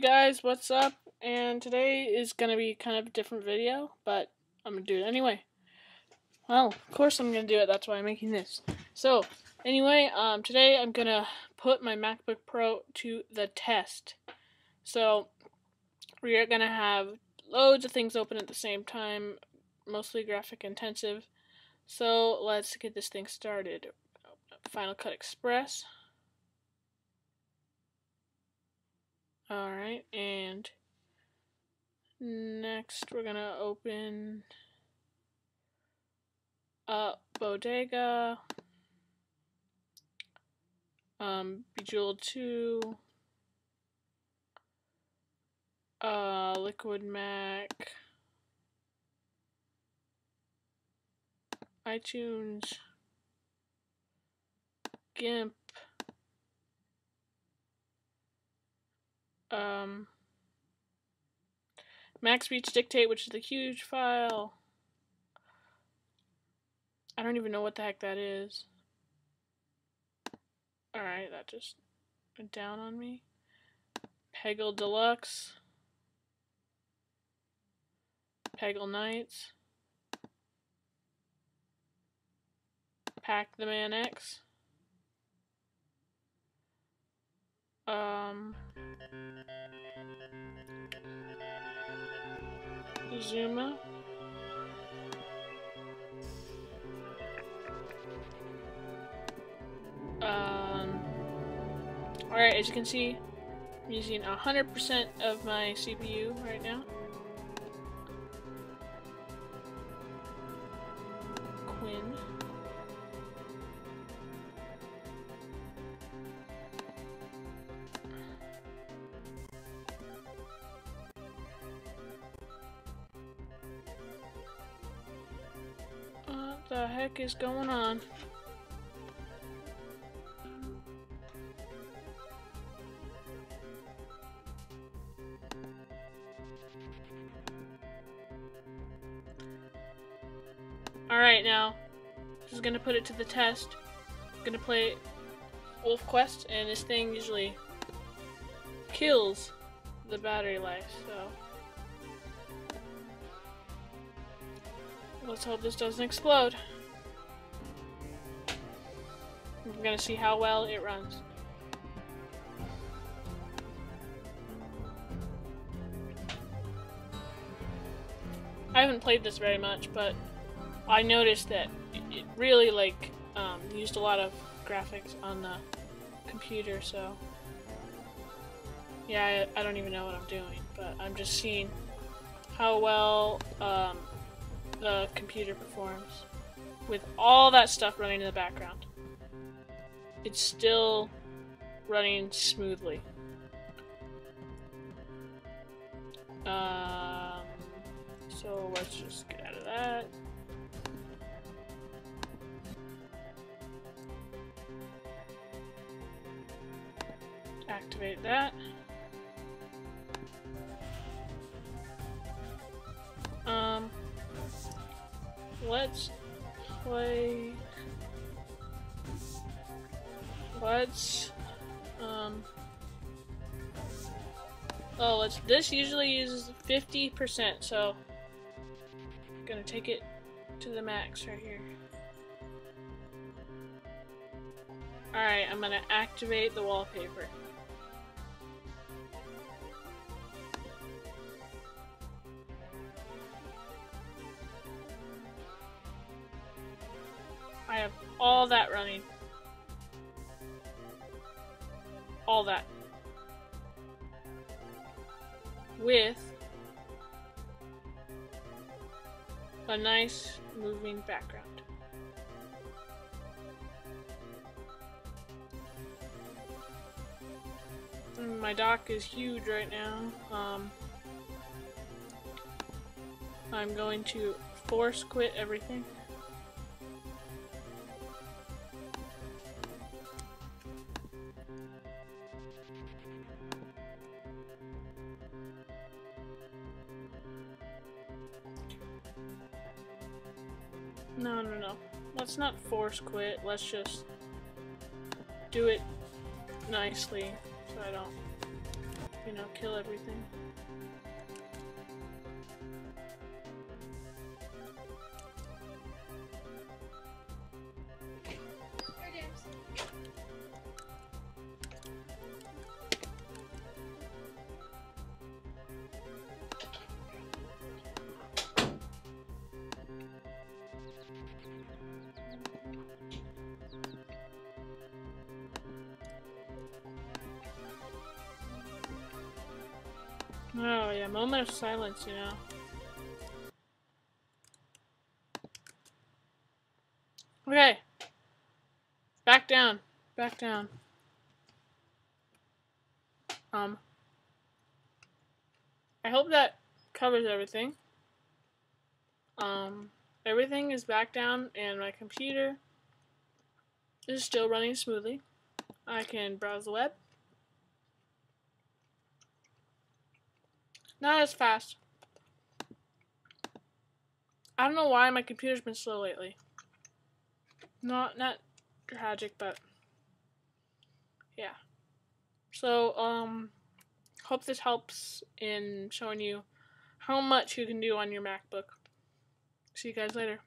guys, what's up? And today is gonna be kind of a different video, but I'm gonna do it anyway. Well, of course I'm gonna do it, that's why I'm making this. So, anyway, um, today I'm gonna put my MacBook Pro to the test. So, we are gonna have loads of things open at the same time, mostly graphic intensive. So, let's get this thing started. Final Cut Express. Alright, and next we're gonna open up Bodega, um, Bejeweled 2, uh, Liquid Mac, iTunes, GIMP, um, Mac Speech Dictate, which is the huge file. I don't even know what the heck that is. Alright, that just went down on me. Peggle Deluxe. Peggle Nights. Pac the Man X. Um, Zuma. Um, Alright, as you can see, I'm using 100% of my CPU right now. Quinn. Heck is going on? Alright, now, this is gonna put it to the test. I'm gonna play Wolf Quest, and this thing usually kills the battery life, so. Let's hope this doesn't explode. I'm gonna see how well it runs. I haven't played this very much, but I noticed that it really like um, used a lot of graphics on the computer, so yeah, I, I, don't even know what I'm doing, but I'm just seeing how well um, the computer performs with all that stuff running in the background. It's still running smoothly. Um, so let's just get out of that. Activate that. Let's play. Let's um. Oh, let's. This usually uses fifty percent, so I'm gonna take it to the max right here. Alright, I'm gonna activate the wallpaper. Have all that running. All that. With a nice moving background. My dock is huge right now. Um, I'm going to force quit everything. No, no, no. Let's not force quit. Let's just do it nicely so I don't you know, kill everything. Yeah, moment of silence, you know. Okay. Back down. Back down. Um. I hope that covers everything. Um, everything is back down and my computer is still running smoothly. I can browse the web. Not as fast. I don't know why my computer's been slow lately. Not not tragic, but yeah. So um hope this helps in showing you how much you can do on your MacBook. See you guys later.